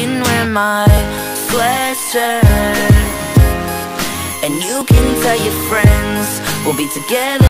can wear my sweatshirt And you can tell your friends We'll be together.